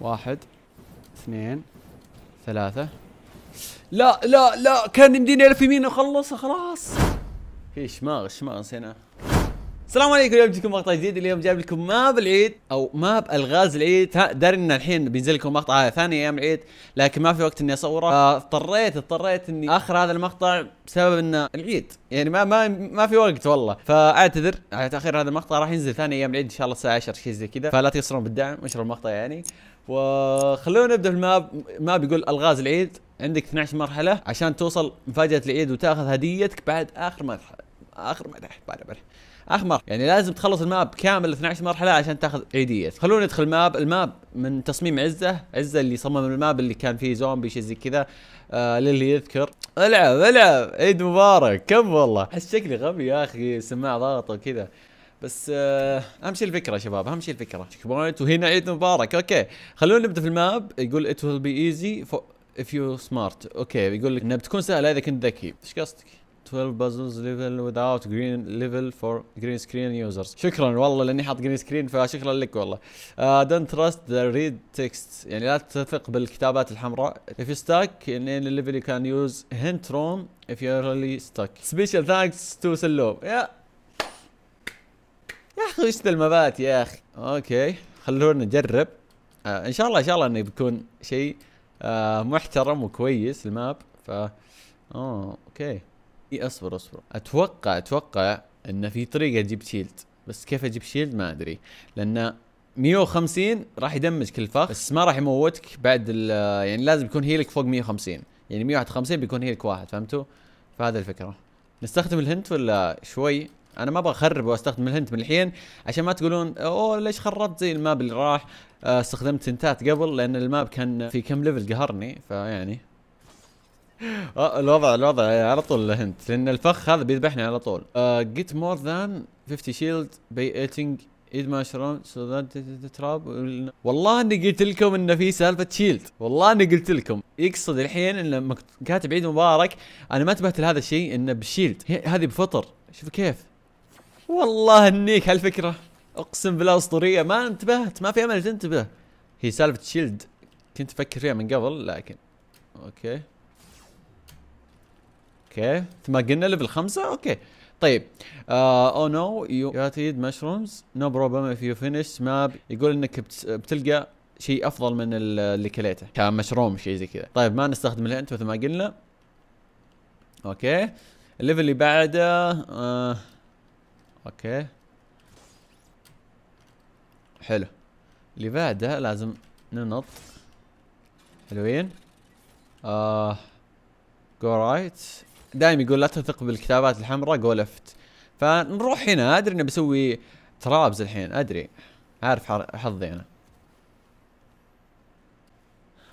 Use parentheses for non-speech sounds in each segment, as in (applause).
واحد اثنين ثلاثة. لا لا لا كان يمديني ألف يمين واخلص خلاص. في شماغ شماغ نسينا السلام عليكم اليوم جيكم مقطع جديد. اليوم جايب لكم ماب العيد أو ماب ألغاز العيد. داري ان الحين بينزل لكم مقطع ثاني أيام العيد لكن ما في وقت إني أصوره. آه، اضطريت إني آخر هذا المقطع بسبب إنه العيد. يعني ما ما ما في وقت والله. فأعتذر على تأخير هذا المقطع راح ينزل ثاني أيام العيد إن شاء الله الساعة 10 شيء زي كذا. فلا تقصرون بالدعم وانشروا المقطع يعني. وخلونا نبدأ في ال map map يقول ألغاز العيد. عندك 12 مرحلة عشان توصل مفاجأة العيد وتأخذ هديتك بعد آخر مرحلة. آخر مرحلة بعد مرحله مرحله يعني لازم تخلص ال map كامل 12 مرحلة عشان تاخذ عيديه خلونا ندخل ال map. ال map من تصميم عزة. عزة اللي صمم ال map اللي كان فيه زومبي شيء زي كذا. آه للي يذكر. العب العب. عيد مبارك. كم والله. احس شكلي غبي يا أخي. سماعه ضغط وكذا. بس اهم شيء الفكرة يا شباب. اهم شيء الفكرة point وهنا عيد مبارك. Okay. خلونا نبدأ في ال map. يقول will be easy for if you smart. Okay. يقول لك إنها بتكون سهلة إذا كنت ذكي. إيش قصدك؟ 12 puzzles level without green level for green screen users. شكرا والله لأني حاط green screen فشكرا لك والله. Uh, don't trust the red text. يعني لا تثق بالكتابات الحمراء. If you stuck in any level you can use hint room if you're really stuck. Special thanks to سلوم يا أخي إيش ال mapات يا أخي؟ Okay خلونا نجرب. Uh, إن شاء الله إن شاء الله إنه بيكون شيء uh، محترم وكويس ال map. ف اوه okay. إي أصبر أصبر. أتوقع أتوقع إن في طريقة أجيب shield. بس كيف أجيب shield؟ ما أدري. لأن 150 راح يدمج كل فخ بس ما راح يموتك بعد يعني لازم يكون heal ك فوق 150 يعني 151 بيكون heal ك واحد فهمتوا؟ فهذا الفكرة. نستخدم ال hint ولا شوي؟ أنا ما أبغى أخرب وأستخدم ال hint من الحين عشان ما تقولون أوه ليش خربت؟ زي ال map اللي راح. آه، استخدمت hintات قبل لأن ال map كان في كم level قهرني فيعني آه الوضع الوضع على طول hint لأن الفخ هذا بيذبحني على طول. Get more than 50 shield by eating it so that trap والله إني قلت لكم إنه في سالفة shield والله إني قلت لكم. يقصد الحين انه كاتب عيد مبارك أنا ما انتبهت لهذا الشيء إنه بال shield هذه بفطر. شوف كيف. والله unique هالفكرة. أقسم بالله أسطورية. ما انتبهت. ما في أمل تنتبه. هي سالفة shield كنت أفكر فيها من قبل لكن okay. Okay. ما قلنا level خمسة؟ Okay. طيب. Oh no you ate mushrooms no problem if you finish map يقول إنك بتلقى شيء أفضل من اللي كليته. كمشروم شيء زي كذا. طيب ما نستخدم ال hint مثل ما قلنا. Okay. ال level اللي بعده آه okay. حلو. اللي بعده لازم ننط. حلوين. آه go right دائما يقول لا تثق بالكتابات الحمراء go left فنروح هنا أدري إني بسوي traps الحين أدري. عارف حظي أنا.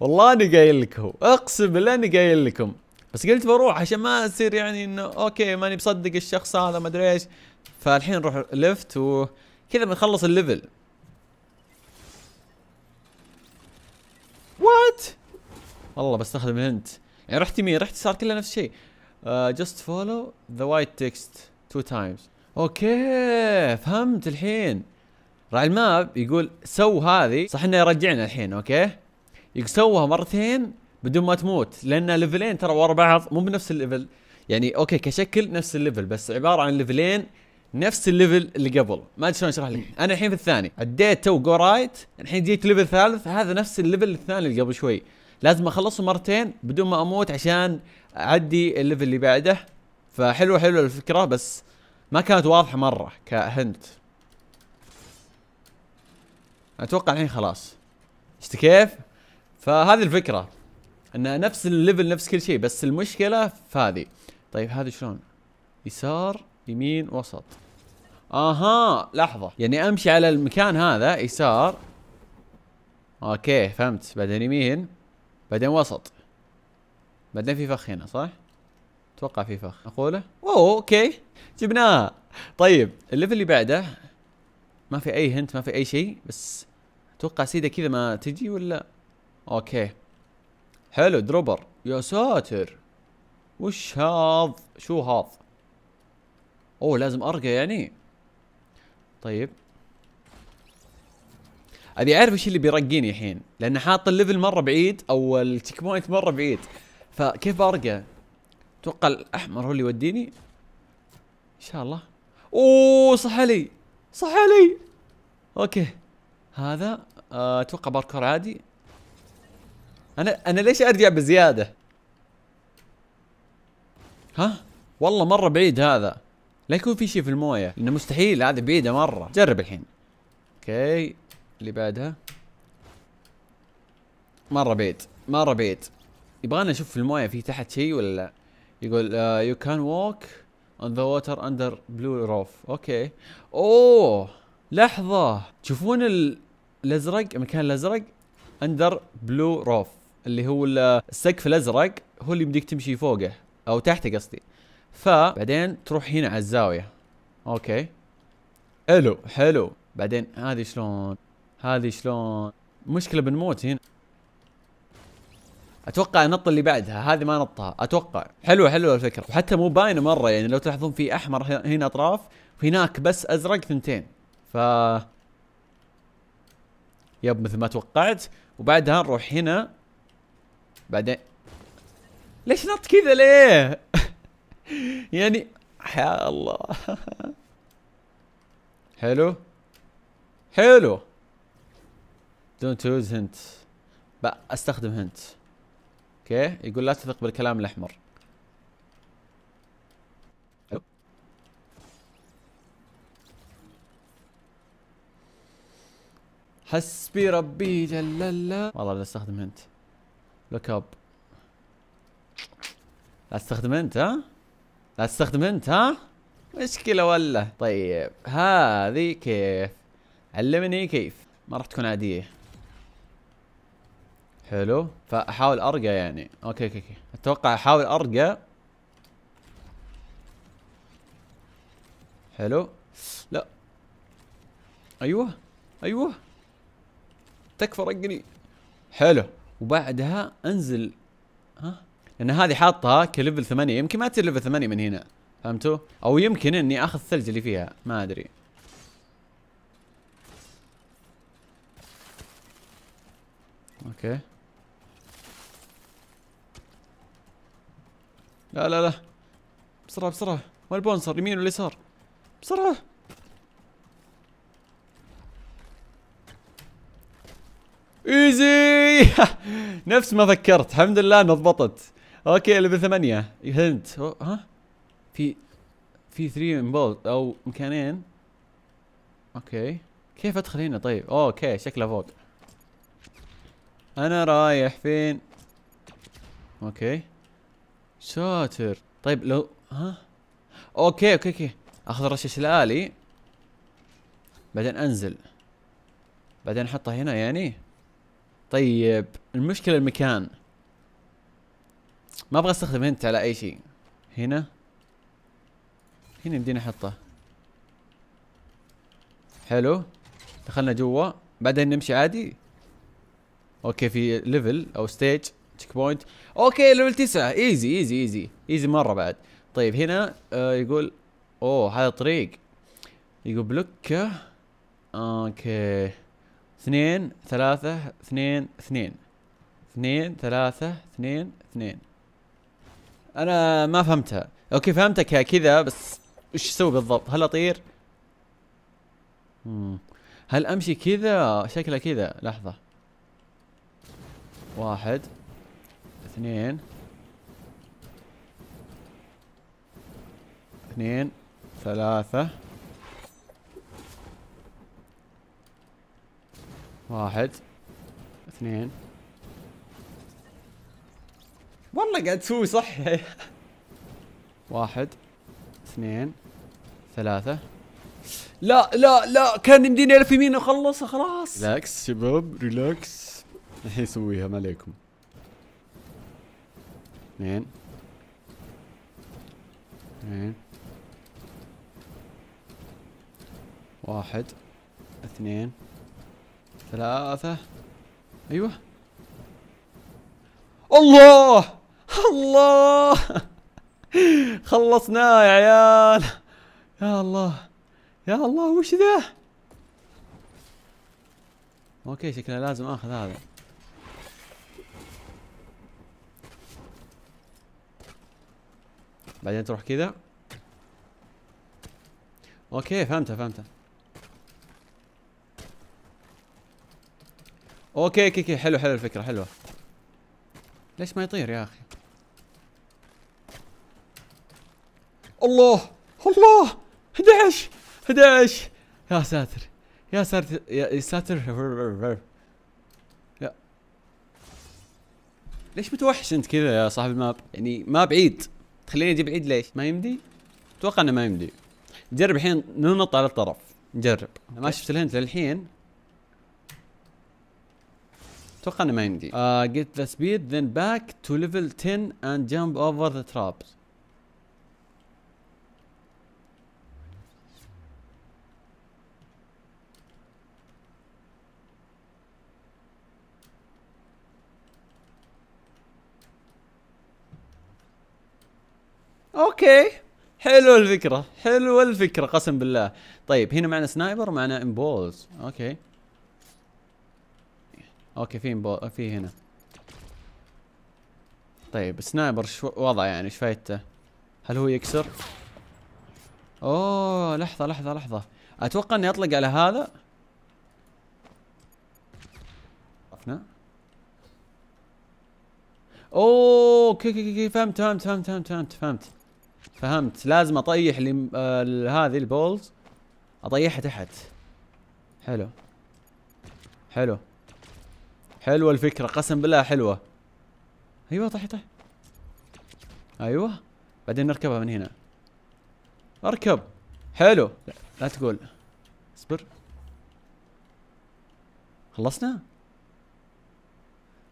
والله اني قايل لكم أقسم بالله اني قايل لكم. بس قلت بروح عشان ما يصير يعني إنه okay ماني بصدق الشخص هذا ما أدري إيش. فالحين نروح left وكذا بنخلص ال level what والله بستخدم ال hint يعني رحت يمين رحت يسار كله نفس الشيء. Just follow the white text two times Okay فهمت الحين. راعي ال map يقول so هذه صح إنه يرجعنا الحين okay؟ يسوها مرتين بدون ما تموت لأن ليفلين ترى ورا بعض مو بنفس ال level يعني okay كشكل نفس ال level بس عبارة عن ليفلين نفس ال level اللي قبل. ما أدري شلون أشرح لك. أنا الحين في الثاني. عديت to go right الحين جيت level ثالث هذا نفس ال level الثاني اللي قبل شوي. لازم أخلصه مرتين بدون ما أموت عشان أعدي ال level اللي بعده. فحلوه حلوة الفكرة بس ما كانت واضحة مرة ك hint. أتوقع الحين خلاص. شفت كيف؟ فهذه الفكرة انه نفس ال level نفس كل شيء بس المشكلة في هذه. طيب هذه شلون؟ يسار يمين وسط. أها لحظة. يعني أمشي على المكان هذا يسار. okay فهمت. بعدين يمين بعدين وسط. بعدين في فخ هنا صح؟ أتوقع في فخ. أقوله؟ أوه okay. جبناها طيب ال level اللي بعده ما في أي hint ما في أي شيء بس أتوقع سيدة كذا ما تجي ولا؟ okay. حلو dropper. يا ساتر. وش هذا شو هذا أوه لازم أرقى يعني. طيب. أبي أعرف إيش اللي بيرقيني الحين لأن حاط الليفل مرة بعيد أو ال checkpoint مرة بعيد. فكيف برقى أتوقع الأحمر هو اللي يوديني؟ إن شاء الله. أوه صح علي صح علي okay. هذا آه، أتوقع باركور عادي. أنا أنا ليش أرجع بزيادة؟ ها؟ والله مرة بعيد هذا. لا يكون في شيء في الموية. لأنه مستحيل هذا بعيدة مرة. جرب الحين. okay. اللي بعدها. مرة بعيد مرة بعيد. يبغانا نشوف في المويه في تحت شيء ولا لا؟ يقول you can walk on the water under blue roof. okay. أوه! لحظة. تشوفون ال- الأزرق المكان الأزرق؟ under blue roof اللي هو ال- السقف الأزرق هو اللي بديك تمشي فوقه أو تحته قصدي. فبعدين تروح هنا على الزاوية. أوكي. حلو حلو. بعدين هذه شلون؟ هذه شلون؟ مشكلة بنموت هنا. أتوقع النط اللي بعدها هذه ما نطها أتوقع. حلوة حلوة الفكرة. وحتى مو باينة مرة يعني لو تلاحظون في أحمر هنا أطراف وهناك بس أزرق ثنتين. ف yep مثل ما توقعت. وبعدها نروح هنا. بعدين. ليش نط كذا ليه؟ (laughs) يعني يا الله. (laughs) حلو. حلو. don't use hint أستخدم hint okay. يقول لا تثق بالكلام الأحمر. حسبي ربي جل الله والله لا استخدم هنت لوك اب لا تستخدم أنت ها؟ لا تستخدم أنت ها؟ مشكلة ولا طيب هذه كيف؟ علمني كيف. ما راح تكون عادية. حلو. فأحاول أرقى يعني. أوكي أوكي أوكي. أتوقع أحاول أرقى. حلو. لا. أيوه أيوه. تكفى رقني. حلو. وبعدها أنزل. ها؟ لأن هذه حاطها ك level ثمانية. يمكن ما تصير level ثمانية من هنا. فهمتوا؟ أو يمكن إني آخذ الثلج اللي فيها. ما أدري. okay. لا لا لا. بسرعة بسرعة. وين ال bouncer يمين ولا يسار؟ بسرعة. easy. (laughs) نفس ما فكرت. الحمد لله انها ضبطت. okay level ثمانية. hint. ها؟ في في 3 انبول أو مكانين. okay. كيف أدخل هنا؟ طيب. okay شكله فوق. أنا رايح فين؟ okay. شاطر. طيب لو ها؟ okay okay okay. أخذ الرشاش الآلي. بعدين أنزل. بعدين احطها هنا يعني. طيب المشكلة المكان. ما أبغى أستخدم hint على أي شيء. هنا. هنا يمديني أحطه. حلو. دخلنا جوا. بعدين نمشي عادي. okay في level أو stage checkpoint. okay level تسعة. easy easy easy. easy مرة بعد. طيب هنا آه يقول أوه هذا طريق. يقول بلوكة okay. اثنين ثلاثة اثنين اثنين. اثنين ثلاثة اثنين اثنين. أنا ما فهمتها. okay فهمتها كذا بس وش أسوي بالضبط؟ هل أطير. هل أمشي كذا؟ شكله كذا. لحظة. واحد. اثنين. اثنين ثلاثة. واحد. اثنين. والله قاعد تسوي صح. واحد. اثنين. ثلاثة. لا لا لا كان يمديني ألف يمين أخلصها خلاص. relax شباب relax الحين اسويها ما عليكم. اثنين. اثنين. واحد. اثنين. ثلاثة. أيوه. الله! الله! خلصناه يا عيال. يا الله. يا الله وش ذا؟ okay شكله لازم آخذ هذا. بعدين تروح كذا. okay فهمتها فهمتها okay okay حلو حلو الفكرة حلوة. ليش ما يطير يا أخي؟ الله الله 11 11 يا ساتر يا ساتر يا ساتر. لا ليش متوحش أنت كذا يا صاحب ال map؟ يعني ما بعيد تخليني أجيب عيد ليش؟ ما يمدي؟ أتوقع إنه ما يمدي. نجرب الحين ننط على الطرف. نجرب ما شفت الهنت للحين. أتوقع إنه ما يمدي. uh, get the speed then back to level 10 and jump over the traps. Okay. حلو الفكرة حلوة الفكرة قسم بالله. طيب هنا معنا sniper ومعنا إمبولز. Okay. Okay في امبول في هنا. طيب sniper شو وضعه يعني إيش فايدته؟ هل هو يكسر؟ أوه لحظة لحظة لحظة. أتوقع إني أطلق على هذا. عرفنا. أوه okay okay فهمت فهمت فهمت فهمت فهمت فهمت. فهمت. لازم أطيح لي آه هذه ال balls. أطيحها تحت. حلو. حلو. حلوة الفكرة. قسم بالله حلوة. أيوه طيح طيح. أيوه. بعدين نركبها من هنا. أركب. حلو. لا, لا تقول. اصبر. خلصنا؟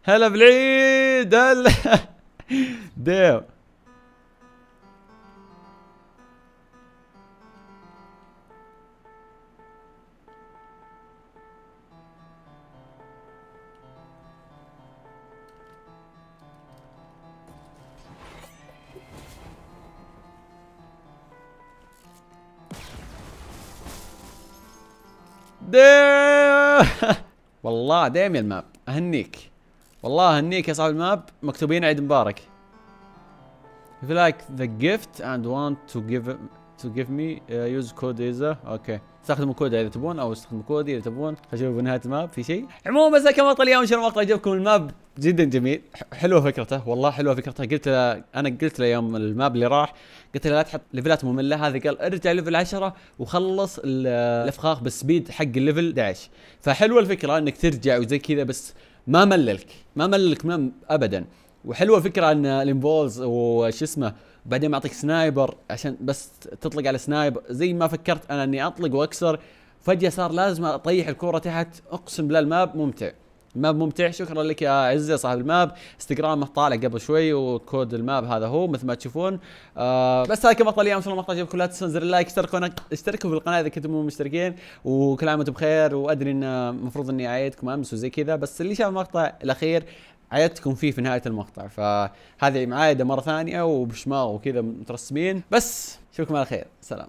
هلا بالعيد هلا (laughs) ديو. (laughs) والله دايم ال map أهنيك. والله أهنيك يا صاحب ال map مكتوبين عيد مبارك. If you like the gift and want to give to give me uh, use code IZA. Okay استخدموا كود إذا تبون أو استخدموا كودي إذا تبون. أشوف بنهايه ال map. في شيء؟ عموما بس كم اليوم ان شاء الله مقطع عجبكم ال map؟ جدا جميل. حلوة فكرته. والله حلوة فكرته. قلت له أنا قلت له يوم ال map اللي راح قلت له لا تحط level ات مملة. هذا قال ارجع level 10 وخلص الإفخاخ بال speed حق ال level 11 فحلوة الفكرة إنك ترجع وزي كذا بس ما مللك. ما مللك ابدا. وحلوة الفكرة إن الإنفولز وش اسمه بعدين معطيك sniper عشان بس تطلق على sniper زي ما فكرت أنا إني أطلق وأكسر فجأة صار لازم أطيح الكورة تحت. أقسم بالله ال map ممتع. ال map ممتع. شكرا لك يا عزه صاحب ال map. انستغرامه طالع قبل شوي و code ال map هذا هو مثل ما تشوفون. آه بس هذا كان مقطع اليوم إن شاء الله مقطع لا تنسون زر ال like. اشتركوا اشتركوا في القناة إذا كنتم مو مشتركين. وكل عام وأنتم بخير وأدري إن المفروض إني اعيدكم أمس وزي كذا بس اللي شاف المقطع الأخير عيدتكم فيه في نهاية المقطع. فهذه معايدة مرة ثانية وبشماغ وكذا مترسمين. بس أشوفكم على خير. سلام.